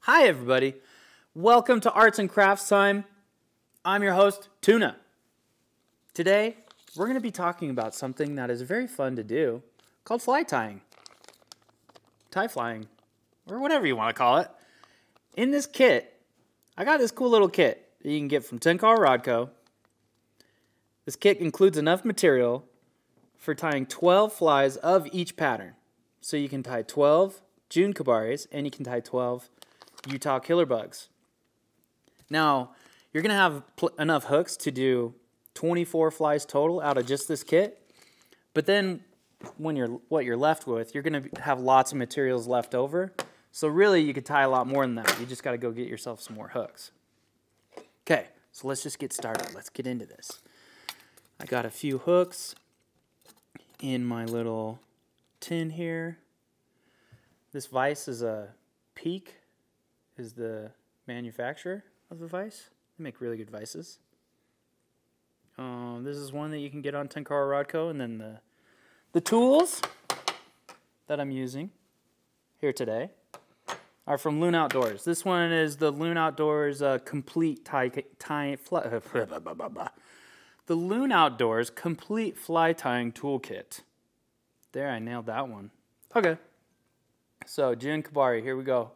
Hi, everybody. Welcome to Arts and Crafts Time. I'm your host, Tuna. Today, we're going to be talking about something that is very fun to do called fly tying, tie flying, or whatever you want to call it. In this kit, I got this cool little kit that you can get from Tenkara Rod Co. This kit includes enough material for tying 12 flies of each pattern. So you can tie 12 June Kabaris and you can tie 12 Utah killer bugs. Now, you're going to have pl- enough hooks to do 24 flies total out of just this kit. But then when you're what you're left with, you're going to have lots of materials left over. So really you could tie a lot more than that. You just got to go get yourself some more hooks. Okay, so let's just get started. Let's get into this. I got a few hooks in my little tin here. This vise is a Peak is the manufacturer of the vise. They make really good vices. Um, this is one that you can get on Tenkara Rod Co. And then the the tools that I'm using here today are from Loon Outdoors. This one is the Loon Outdoors uh, complete tie, tie fly, the Loon Outdoors complete fly tying toolkit. There, I nailed that one. Okay. So, Jun Kebari, here we go.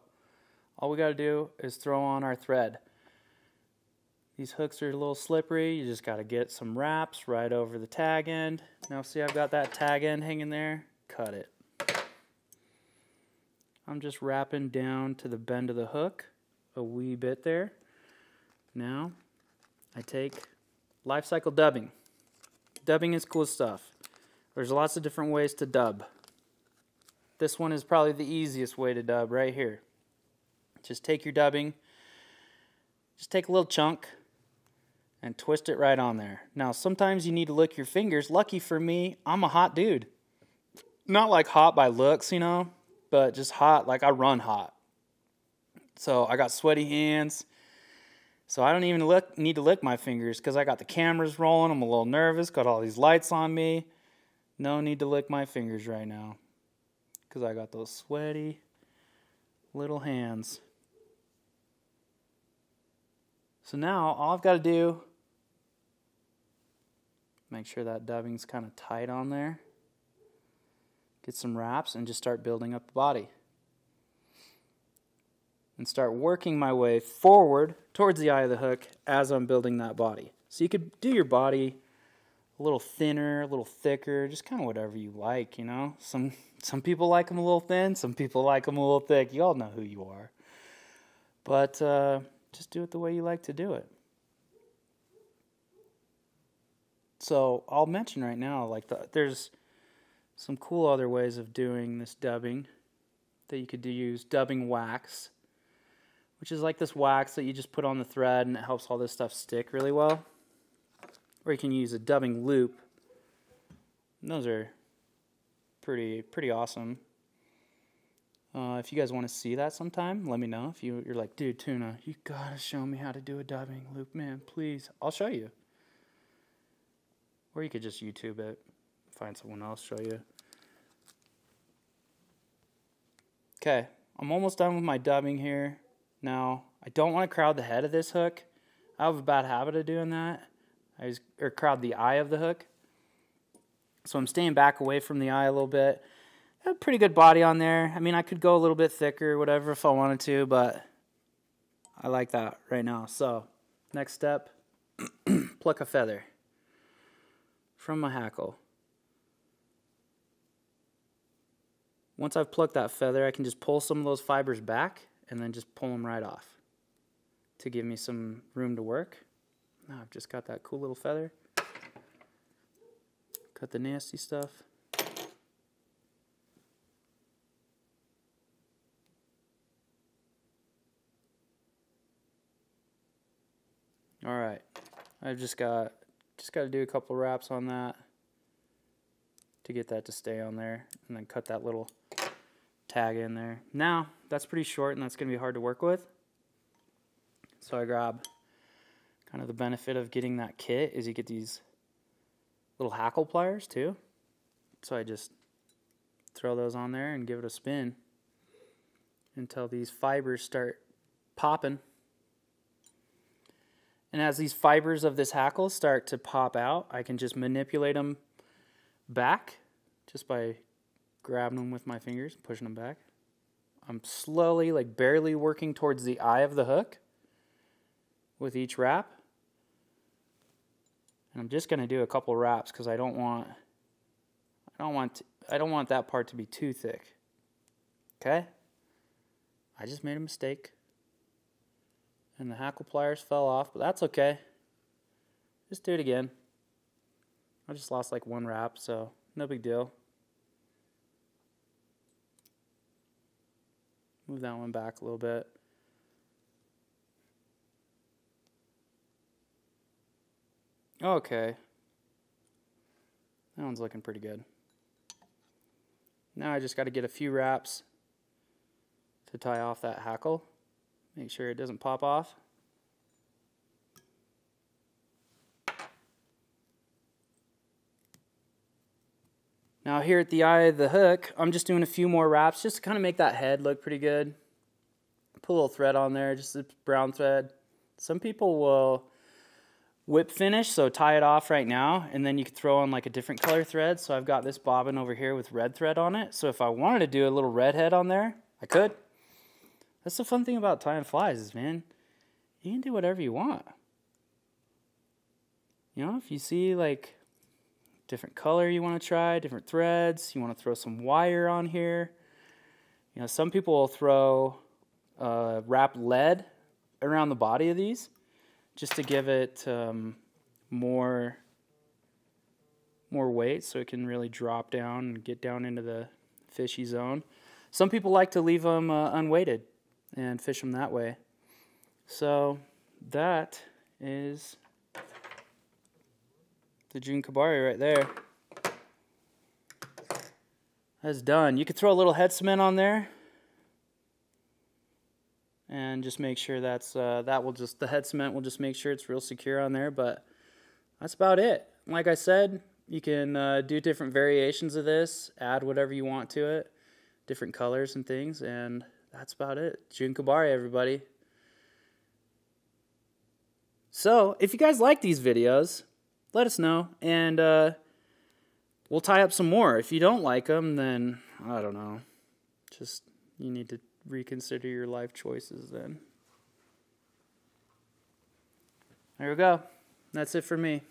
All we got to do is throw on our thread. These hooks are a little slippery. You just got to get some wraps right over the tag end. Now see I've got that tag end hanging there? Cut it. I'm just wrapping down to the bend of the hook a wee bit there. Now I take life cycle dubbing. Dubbing is cool stuff. There's lots of different ways to dub. This one is probably the easiest way to dub right here. Just take your dubbing, just take a little chunk and twist it right on there. Now, sometimes you need to lick your fingers. Lucky for me, I'm a hot dude. Not like hot by looks, you know, but just hot, like I run hot. So I got sweaty hands. So I don't even need to lick my fingers because I got the cameras rolling. I'm a little nervous, got all these lights on me. No need to lick my fingers right now because I got those sweaty little hands. So now all I've got to do, make sure that dubbing's kind of tight on there, get some wraps, and just start building up the body. And start working my way forward towards the eye of the hook as I'm building that body. So you could do your body a little thinner, a little thicker, just kind of whatever you like, you know. Some some people like them a little thin, some people like them a little thick. You all know who you are. But uh, just do it the way you like to do it. So I'll mention right now, like the, there's some cool other ways of doing this dubbing that you could do, use dubbing wax, which is like this wax that you just put on the thread and it helps all this stuff stick really well. Or you can use a dubbing loop. And those are pretty pretty awesome. Uh, if you guys want to see that sometime, let me know. If you, you're like, dude, Tuna, you gotta show me how to do a dubbing loop, man, please. I'll show you. Or you could just YouTube it, find someone else show you. Okay, I'm almost done with my dubbing here. Now, I don't want to crowd the head of this hook. I have a bad habit of doing that. I just, or crowd the eye of the hook. So I'm staying back away from the eye a little bit a pretty good body on there. I mean, I could go a little bit thicker, whatever, if I wanted to, but I like that right now. So, next step pluck a feather from my hackle. Once I've plucked that feather, I can just pull some of those fibers back and then just pull them right off to give me some room to work. Now I've just got that cool little feather. Cut the nasty stuff. All right, I've just got just got to do a couple wraps on that to get that to stay on there, and then cut that little tag in there. Now that's pretty short, and that's gonna be hard to work with. So I grab kind of the benefit of getting that kit is you get these little hackle pliers too. So I just throw those on there and give it a spin. until these fibers start popping. And as these fibers of this hackle start to pop out, I can just manipulate them back just by grabbing them with my fingers, pushing them back. I'm slowly, like barely working towards the eye of the hook with each wrap. And I'm just going to do a couple wraps because I don't want I don't want I don't want that part to be too thick. Okay? I just made a mistake. And the hackle pliers fell off, but that's okay. Just do it again. I just lost like one wrap, so no big deal. Move that one back a little bit. Okay. That one's looking pretty good. Now I just got to get a few wraps to tie off that hackle. Make sure it doesn't pop off. Now here at the eye of the hook, I'm just doing a few more wraps just to kind of make that head look pretty good. Put a little thread on there, just a brown thread. Some people will whip finish, so tie it off right now, and then you could throw on like a different color thread. So I've got this bobbin over here with red thread on it. So if I wanted to do a little red head on there, I could. That's the fun thing about tying flies is, man, you can do whatever you want. You know, if you see like different color you want to try, different threads. You want to throw some wire on here. You know, some people will throw uh, wrap lead around the body of these just to give it um, more more weight so it can really drop down and get down into the fishy zone. Some people like to leave them uh, unweighted and fish them that way. So that is the Jun Kebari right there. That's done. You could throw a little head cement on there and just make sure that's uh, that will just the head cement will just make sure it's real secure on there. But that's about it. Like I said, you can uh, do different variations of this, add whatever you want to it, different colors and things, and that's about it. Jun Kebari, everybody. So, if you guys like these videos, let us know, and uh, we'll tie up some more. If you don't like them, then I don't know. Just you need to reconsider your life choices then. There we go. That's it for me.